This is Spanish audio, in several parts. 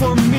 for me.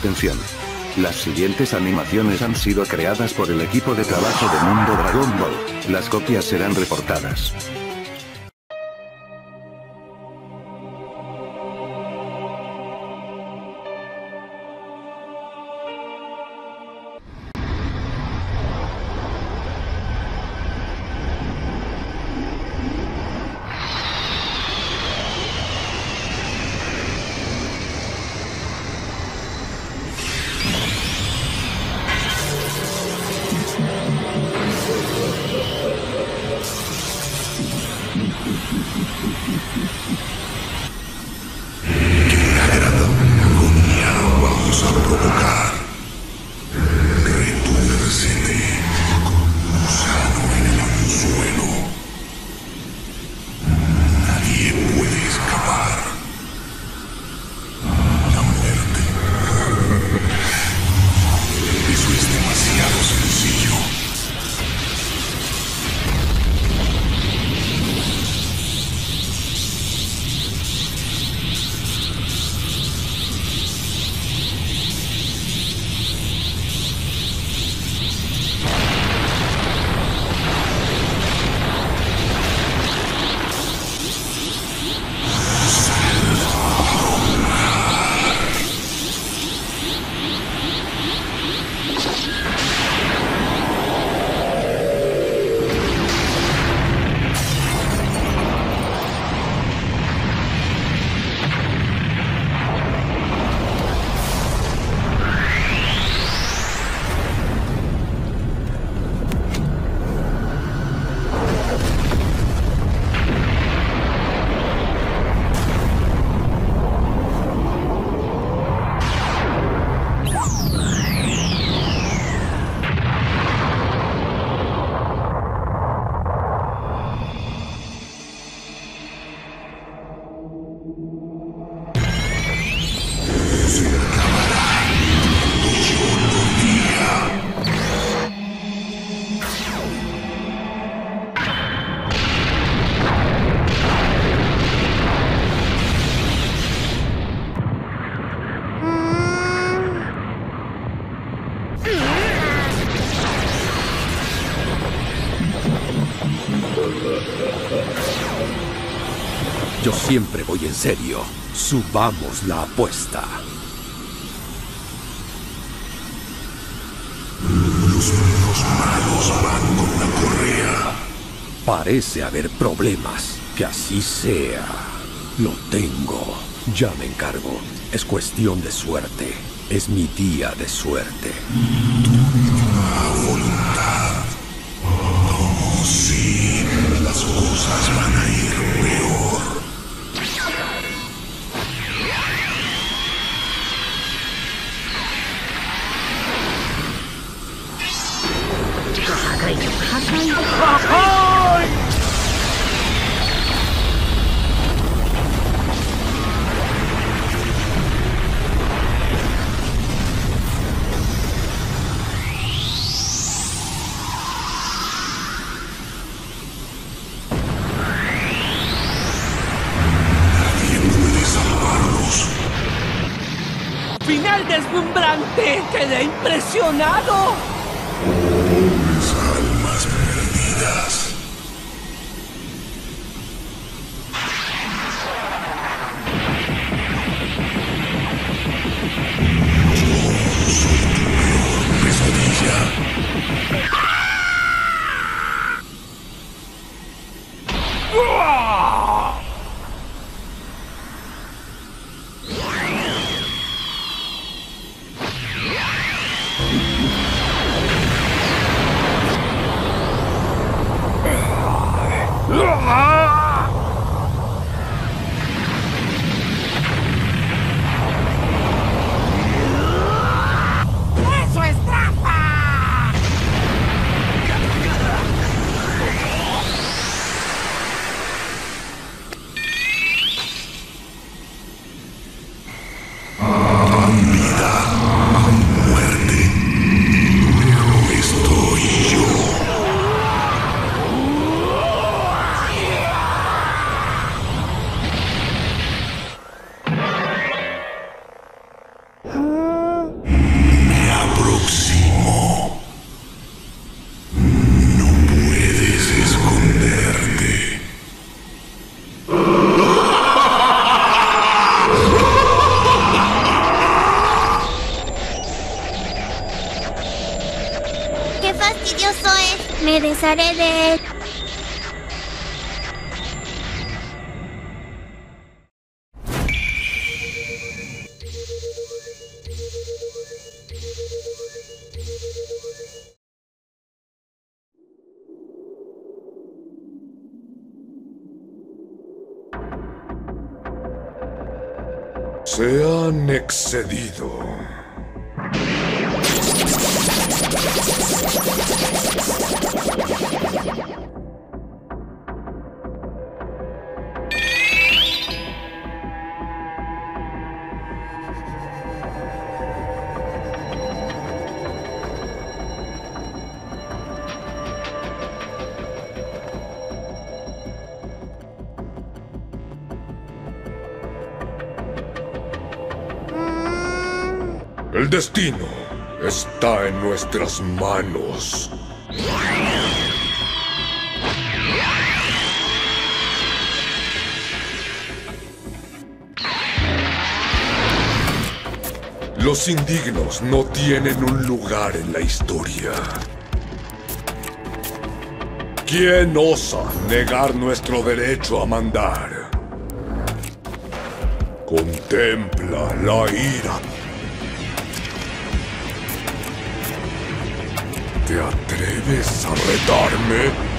atención. Las siguientes animaciones han sido creadas por el equipo de trabajo de Mundo Dragon Ball. Las copias serán reportadas. siempre voy en serio. Subamos la apuesta. Los, malos van con la correa. Parece haber problemas. Que así sea. Lo tengo. Ya me encargo. Es cuestión de suerte. Es mi día de suerte. Se han excedido. El destino está en nuestras manos. Los indignos no tienen un lugar en la historia. ¿Quién osa negar nuestro derecho a mandar? Contempla la ira atreves a retarme?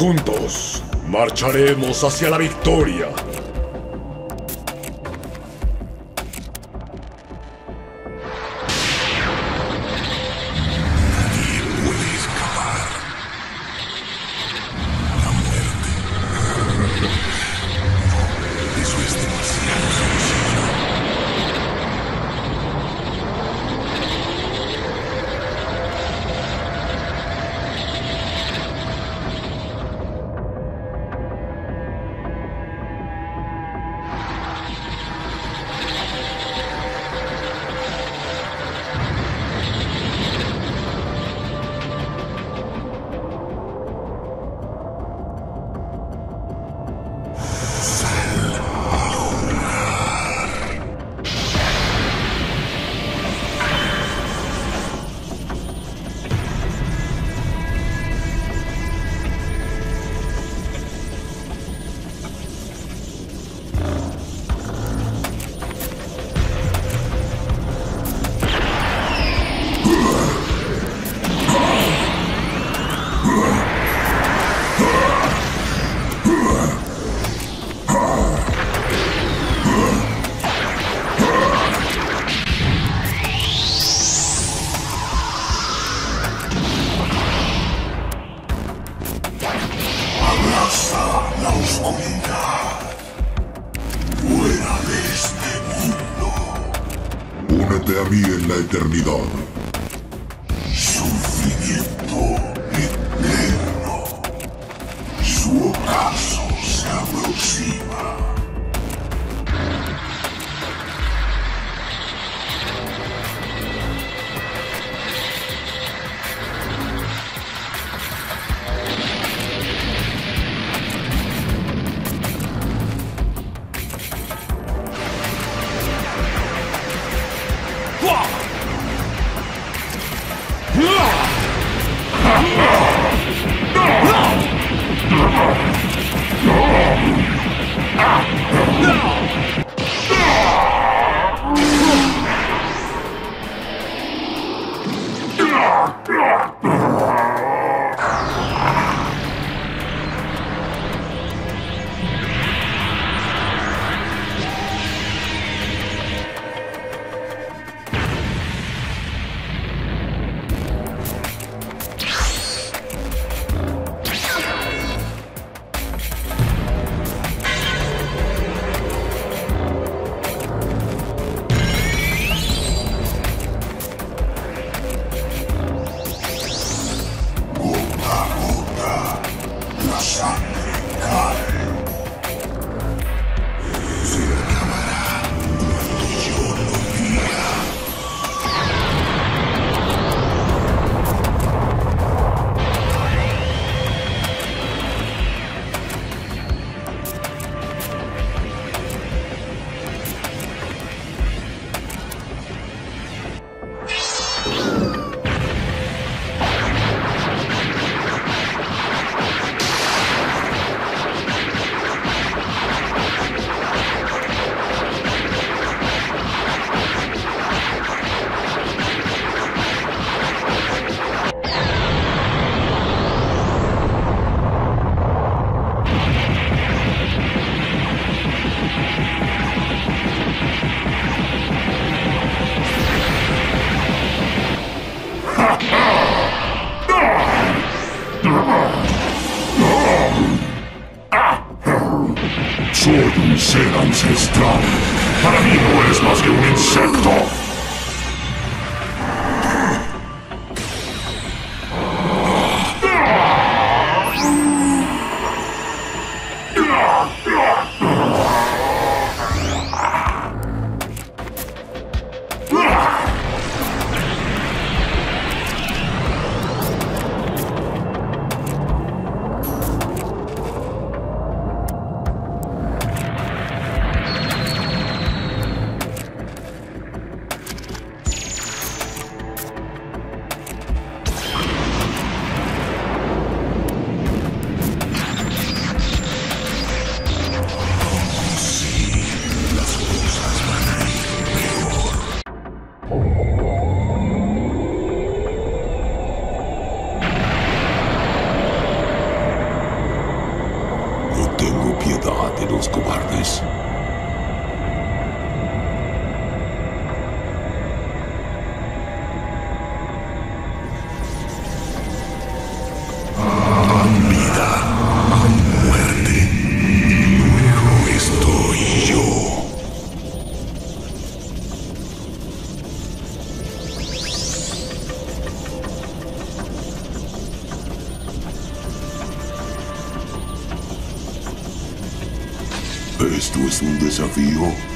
Juntos marcharemos hacia la victoria. Whoa! Es un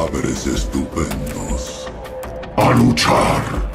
cadáveres estupendos. ¡A luchar!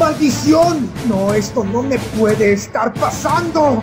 ¡Maldición! No, esto no me puede estar pasando.